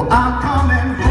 For I'm coming home.